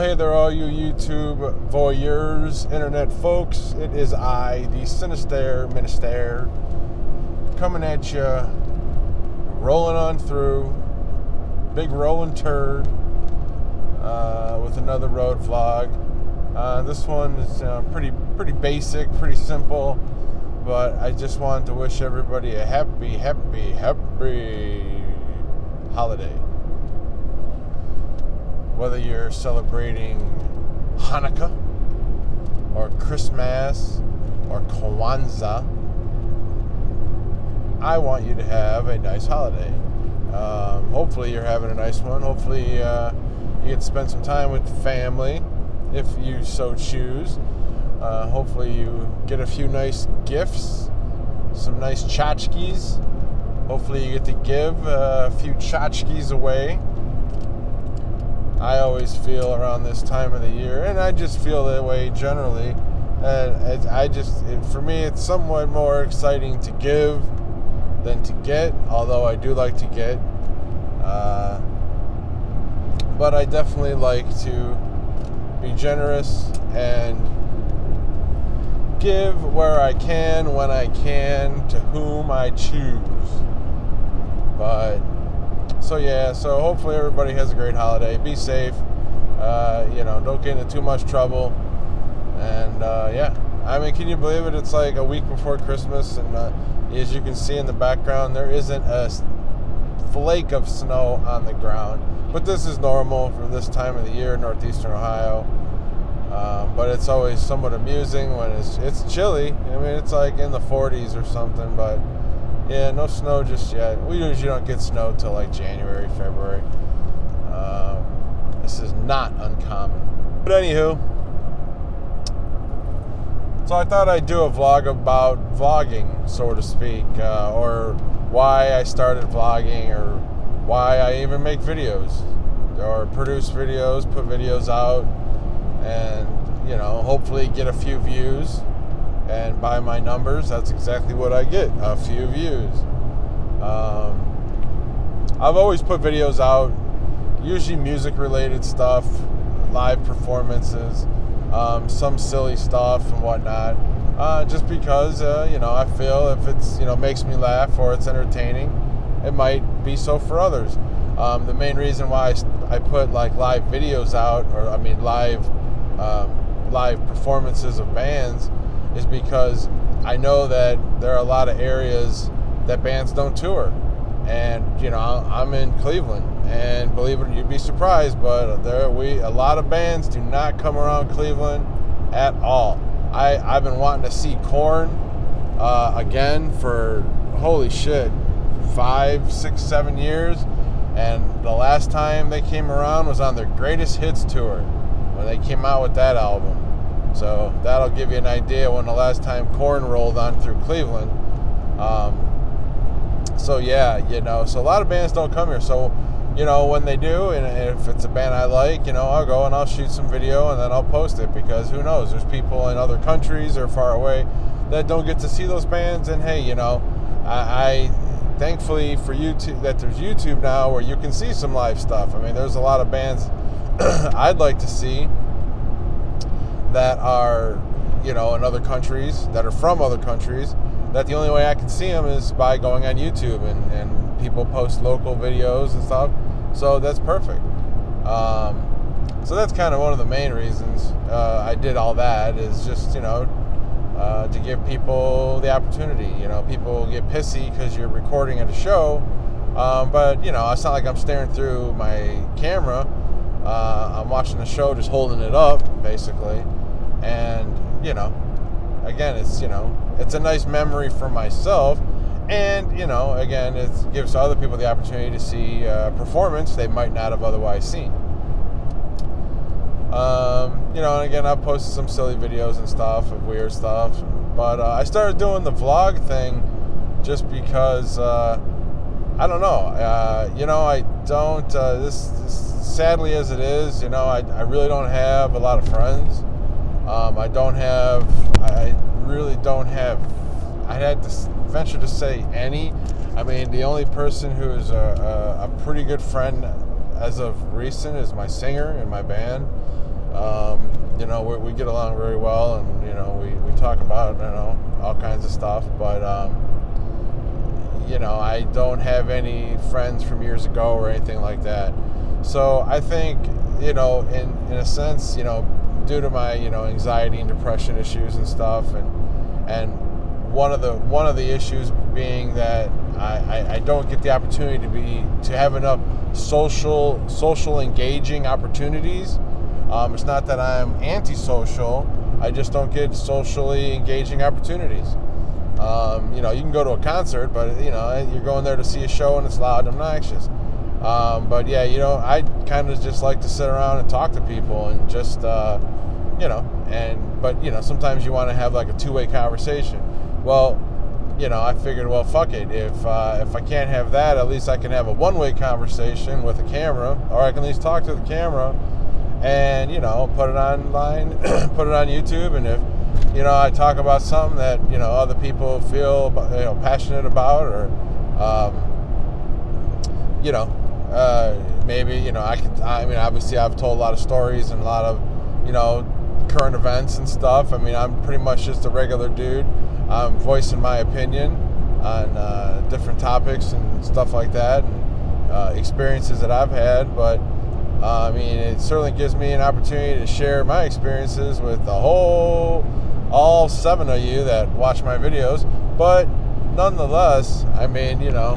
Hey there, all you YouTube voyeurs, internet folks. It is I, the Sinister Minister, coming at you, rolling on through, big rolling turd, uh, with another road vlog. Uh, this one is uh, pretty, pretty basic, pretty simple, but I just wanted to wish everybody a happy, happy, happy holiday whether you're celebrating Hanukkah or Christmas or Kwanzaa, I want you to have a nice holiday. Um, hopefully, you're having a nice one. Hopefully, uh, you get to spend some time with family if you so choose. Uh, hopefully, you get a few nice gifts, some nice tchotchkes. Hopefully, you get to give a few tchotchkes away I always feel around this time of the year, and I just feel that way generally. And I just, it, for me, it's somewhat more exciting to give than to get, although I do like to get. Uh, but I definitely like to be generous and give where I can, when I can, to whom I choose. But so yeah, so hopefully everybody has a great holiday. Be safe. Uh, you know, don't get into too much trouble. And uh, yeah, I mean, can you believe it? It's like a week before Christmas, and uh, as you can see in the background, there isn't a flake of snow on the ground. But this is normal for this time of the year in northeastern Ohio. Um, but it's always somewhat amusing when it's it's chilly. I mean, it's like in the 40s or something, but yeah, no snow just yet. We usually don't get snow till like January, February. Um, this is not uncommon. But anywho, so I thought I'd do a vlog about vlogging, so to speak, uh, or why I started vlogging, or why I even make videos, or produce videos, put videos out, and you know, hopefully get a few views and by my numbers, that's exactly what I get a few views. Um, I've always put videos out, usually music related stuff, live performances, um, some silly stuff and whatnot. Uh, just because, uh, you know, I feel if it's, you know, makes me laugh or it's entertaining, it might be so for others. Um, the main reason why I, I, put like live videos out, or I mean live, um, live performances of bands, is because I know that there are a lot of areas that bands don't tour. And you know, I'm in Cleveland, and believe it, or you'd be surprised, but there we a lot of bands do not come around Cleveland at all. I I've been wanting to see Korn uh, again for holy shit, five, six, seven years, and the last time they came around was on their Greatest Hits tour when they came out with that album. So that'll give you an idea when the last time Korn rolled on through Cleveland. Um, so yeah, you know, so a lot of bands don't come here. So, you know, when they do, and if it's a band I like, you know, I'll go and I'll shoot some video and then I'll post it because who knows? There's people in other countries or far away that don't get to see those bands. And hey, you know, I, I thankfully for YouTube that there's YouTube now where you can see some live stuff. I mean, there's a lot of bands I'd like to see that are, you know, in other countries, that are from other countries, that the only way I can see them is by going on YouTube and, and people post local videos and stuff. So that's perfect. Um, so that's kind of one of the main reasons uh, I did all that is just, you know, uh, to give people the opportunity. You know, people get pissy because you're recording at a show, um, but, you know, it's not like I'm staring through my camera. Uh, I'm watching the show just holding it up, basically and you know again it's you know it's a nice memory for myself. And you know again it gives other people the opportunity to see a performance they might not have otherwise seen. Um, you know and again i've posted some silly videos and stuff of weird stuff. But uh, i started doing the vlog thing just because uh, i don't know. Uh, you know i don't uh, this, this, sadly as it is you know I, I really don't have a lot of friends um, I don't have, I really don't have, I had to venture to say any. I mean, the only person who is a, a, a pretty good friend as of recent is my singer in my band. Um, you know, we, get along very well, and you know, we, we talk about you know all kinds of stuff. But um, you know, I don't have any friends from years ago or anything like that. So I think you know, in in a sense, you know, due to my you know anxiety and depression issues and stuff, and and one of the one of the issues being that I, I, I, don't get the opportunity to be to have enough social social engaging opportunities. Um, it's not that I'm antisocial. I just don't get socially engaging opportunities. Um, you know, you can go to a concert, but you know you're going there to see a show and it's loud and obnoxious. Um, but yeah, you know, I kind of just like to sit around and talk to people and just, uh, you know, and but you know, sometimes you want to have like a two-way conversation. Well, you know, I figured, well, fuck it. If uh, if I can't have that, at least I can have a one-way conversation with a camera, or I can at least talk to the camera, and you know, put it online, put it on YouTube, and if you know, I talk about something that you know other people feel you know passionate about, or um, you know, uh, maybe you know I can. I mean, obviously, I've told a lot of stories and a lot of you know current events and stuff. I mean, I'm pretty much just a regular dude I'm voicing my opinion on uh, different topics and stuff like that, and uh, experiences that I've had. But uh, I mean, it certainly gives me an opportunity to share my experiences with the whole, all seven of you that watch my videos. But nonetheless, I mean, you know,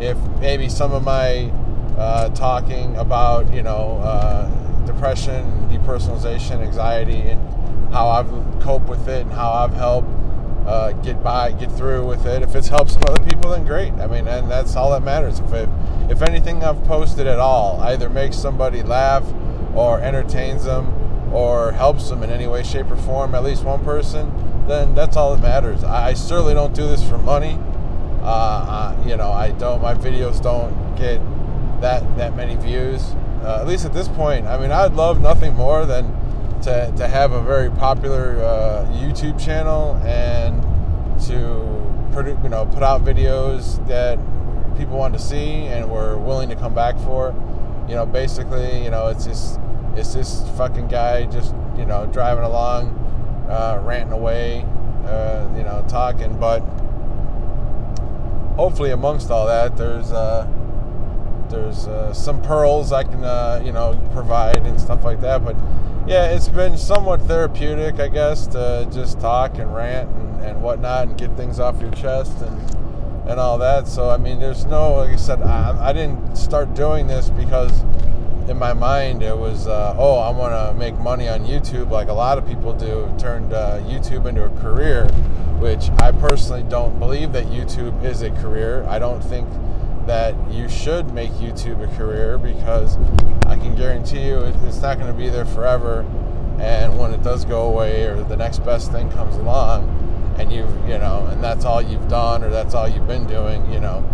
if maybe some of my uh, talking about, you know, uh, depression, depersonalization, anxiety, and how I've coped with it and how I've helped uh, get by, get through with it. If it's helped some other people, then great. I mean, and that's all that matters. If it, if anything I've posted at all either makes somebody laugh or entertains them or helps them in any way, shape, or form, at least one person, then that's all that matters. I, I certainly don't do this for money. Uh, you know, don't. My videos don't get that that many views. Uh, at least at this point. I mean, I'd love nothing more than to, to have a very popular uh, YouTube channel and to produce, you know, put out videos that people want to see and were willing to come back for. You know, basically, you know, it's just it's this fucking guy just you know driving along, uh, ranting away, uh, you know, talking. But hopefully, amongst all that, there's uh, there's uh, some pearls I can uh, you know provide and stuff like that. But yeah, it's been somewhat therapeutic, I guess, to just talk and rant and, and whatnot and get things off your chest and and all that. So I mean, there's no, like I said, I, I didn't start doing this because in my mind it was, uh, oh, I want to make money on YouTube, like a lot of people do. Turned uh, YouTube into a career, which I personally don't believe that YouTube is a career. I don't think that you should make YouTube a career because I can guarantee you it's not going to be there forever. And when it does go away or the next best thing comes along, and you've, you know, and that's all you've done or that's all you've been doing, you know,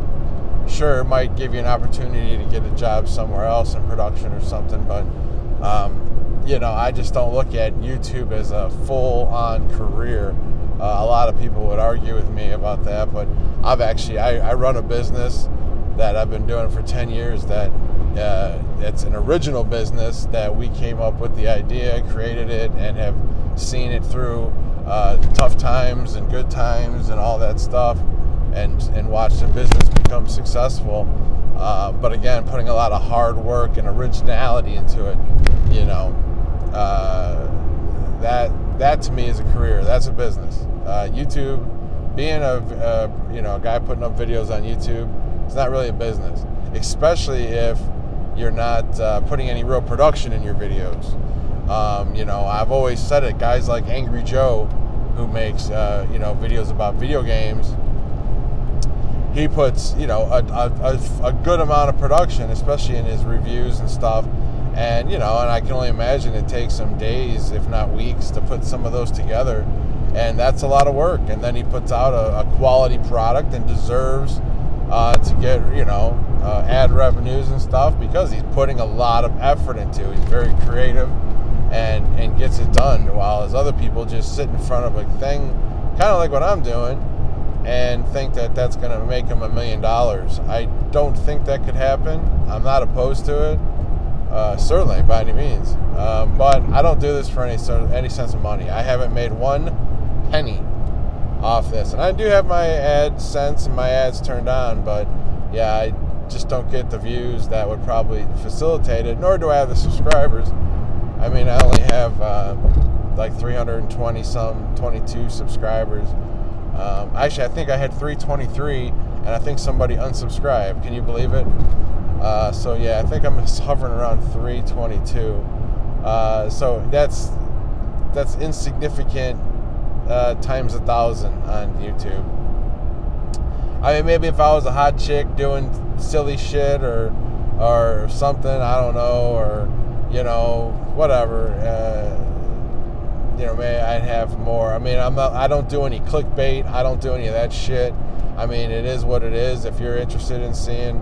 sure it might give you an opportunity to get a job somewhere else in production or something, but um, you know, I just don't look at YouTube as a full-on career. Uh, a lot of people would argue with me about that, but I've actually I, I run a business that I've been doing for 10 years that uh, it's an original business that we came up with the idea, created it, and have seen it through uh, tough times and good times and all that stuff, and and watched the business become successful. Uh, but again, putting a lot of hard work and originality into it, you know, uh, that that to me is a career. That's a business. Uh, YouTube, being a uh, you know a guy putting up videos on YouTube it's not really a business, especially if you're not uh, putting any real production in your videos. Um, you know, I've always said it. Guys like Angry Joe, who makes uh, you know videos about video games, he puts you know a, a, a, good amount of production, especially in his reviews and stuff. And you know, and I can only imagine it takes some days, if not weeks, to put some of those together, and that's a lot of work. And then he puts out a, a quality product and deserves uh, to get you know uh, ad revenues and stuff because he's putting a lot of effort into. He's very creative and and gets it done, while as other people just sit in front of a thing, kind of like what I'm doing, and think that that's going to make him a million dollars. I don't think that could happen. I'm not opposed to it. Uh, certainly, by any means. Um, but I don't do this for any sort of, any sense of money. I haven't made one penny off this, and I do have my ads, AdSense and my ads turned on. But yeah, I just don't get the views that would probably facilitate it. Nor do I have the subscribers. I mean, I only have uh, like 320 some, 22 subscribers. Um, actually, I think I had 323, and I think somebody unsubscribed. Can you believe it? Uh, so yeah, I think I'm hovering around 322. Uh, so that's that's insignificant uh, times a thousand on YouTube. I mean, maybe if I was a hot chick doing silly shit or or something, I don't know, or you know, whatever. Uh, you know, maybe I'd have more. I mean, I'm not. I don't do any clickbait. I don't do any of that shit. I mean, it is what it is. If you're interested in seeing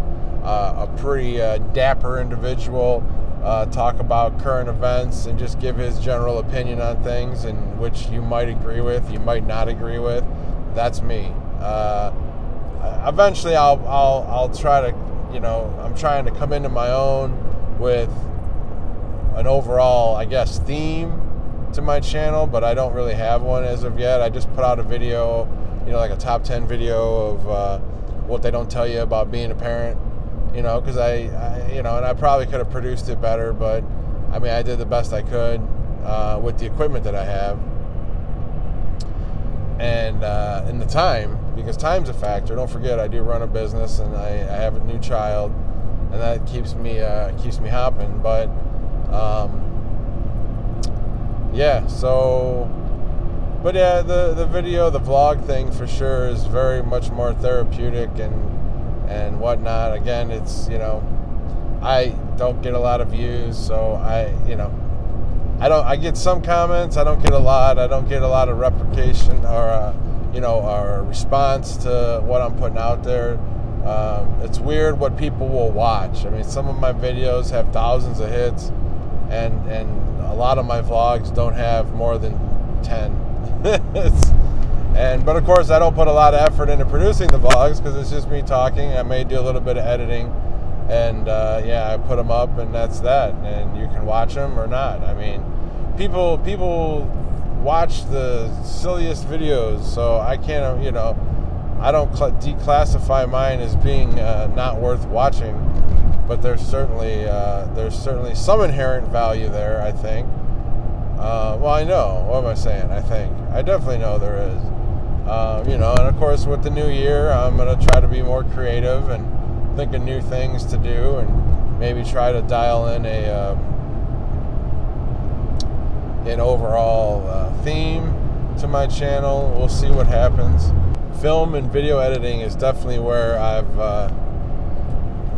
uh, a pretty uh, dapper individual uh, talk about current events and just give his general opinion on things, and which you might agree with, you might not agree with. That's me. Uh, eventually, I'll I'll I'll try to, you know, I'm trying to come into my own with an overall, I guess, theme to my channel, but I don't really have one as of yet. I just put out a video, you know, like a top 10 video of uh, what they don't tell you about being a parent, you know, because I, I, you know, and I probably could have produced it better, but I mean, I did the best I could uh, with the equipment that I have. And uh, in the time, because time's a factor. Don't forget, I do run a business, and I, I have a new child, and that keeps me uh, keeps me hopping. But um, yeah, so but yeah, the the video, the vlog thing for sure is very much more therapeutic and and whatnot. Again, it's you know, I don't get a lot of views, so I you know, I don't. I get some comments. I don't get a lot. I don't get a lot of replication or uh, you know or response to what I'm putting out there. Um, it's weird what people will watch. I mean, some of my videos have thousands of hits, and and a lot of my vlogs don't have more than 10 and but of course i don't put a lot of effort into producing the vlogs because it's just me talking i may do a little bit of editing and uh, yeah i put them up and that's that and you can watch them or not i mean people people watch the silliest videos so i can't you know i don't cl- declassify mine as being uh, not worth watching but there's certainly uh, there's certainly some inherent value there. I think. Uh, well, I know. What am I saying? I think. I definitely know there is. Uh, you know, and of course, with the new year, I'm gonna try to be more creative and think of new things to do, and maybe try to dial in a um, an overall uh, theme to my channel. We'll see what happens. Film and video editing is definitely where I've uh,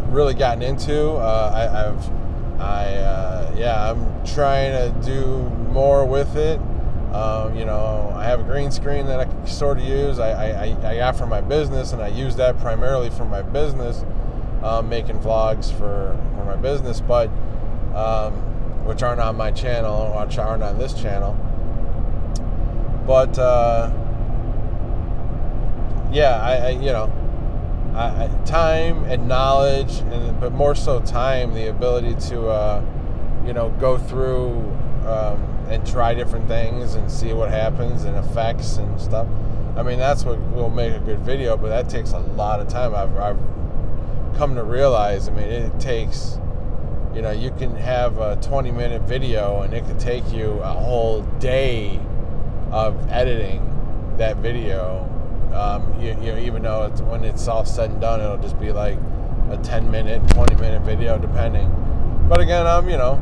really gotten into. Uh, I, have I, uh, yeah, I'm trying to do more with it. Um, you know, I have a green screen that I sort of use. I, I, I got for my business, and I use that primarily for my business, um, making vlogs for, for my business, but um, which aren't on my channel, which aren't on this channel. But uh, yeah, I, I you know, uh, time and knowledge, and but more so time, the ability to uh, you know go through um, and try different things and see what happens and effects and stuff. I mean, that's what will make a good video, but that takes a lot of time. I've, I've come to realize. I mean, it takes you know you can have a 20 minute video and it could take you a whole day of editing that video um, you, you know, even though it's, when it's all said and done, it'll just be like a 10 minute, 20 minute video, depending. But again, I'm, you know,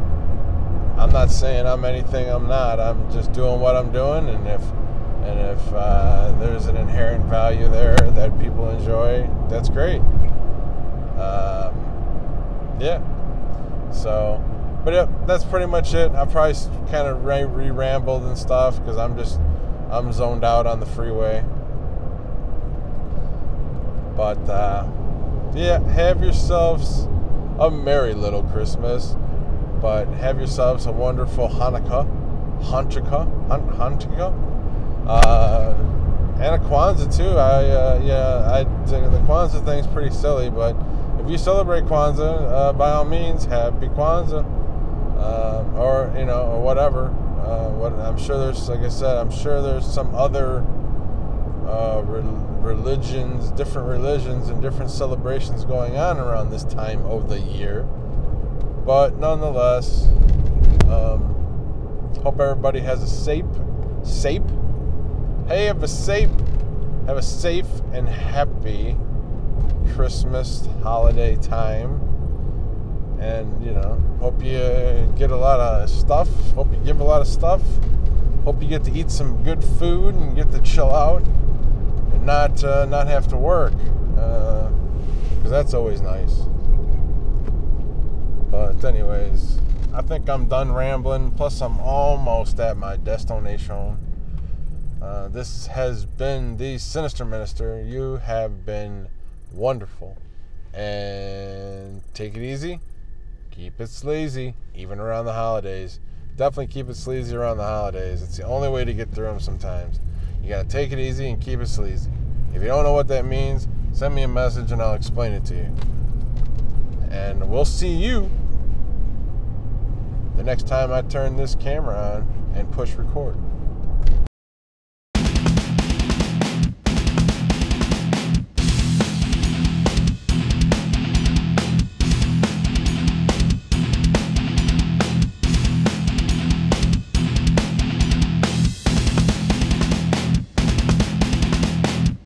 I'm not saying I'm anything I'm not. I'm just doing what I'm doing, and if and if uh, there's an inherent value there that people enjoy, that's great. Um, yeah. So, but yeah, that's pretty much it. I probably kind of re rambled and stuff because I'm just I'm zoned out on the freeway. But uh, yeah, have yourselves a merry little Christmas. But have yourselves a wonderful Hanukkah, Hanukkah, Han- Hanukkah, uh, and a Kwanzaa too. I uh, yeah, I the Kwanzaa thing's pretty silly, but if you celebrate Kwanzaa, uh, by all means, happy Kwanzaa, uh, or you know, or whatever. Uh, what I'm sure there's, like I said, I'm sure there's some other uh, re- religions, different religions, and different celebrations going on around this time of the year. But nonetheless, um, hope everybody has a safe, safe. Hey, have a safe, have a safe and happy Christmas holiday time. And, you know, hope you get a lot of stuff. Hope you give a lot of stuff. Hope you get to eat some good food and get to chill out and not uh, not have to work. Because uh, that's always nice. But, anyways, I think I'm done rambling. Plus, I'm almost at my destination. Uh, this has been the Sinister Minister. You have been wonderful. And take it easy. Keep it sleazy, even around the holidays. Definitely keep it sleazy around the holidays. It's the only way to get through them sometimes. You gotta take it easy and keep it sleazy. If you don't know what that means, send me a message and I'll explain it to you. And we'll see you the next time I turn this camera on and push record.